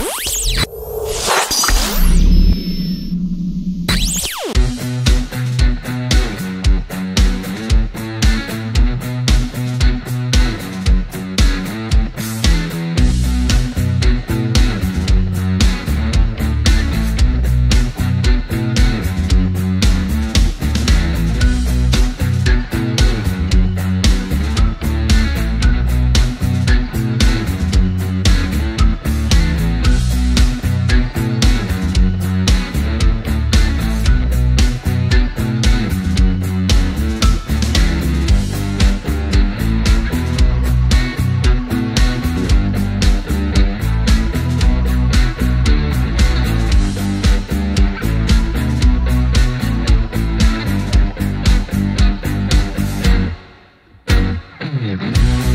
Bye. Mm-hmm.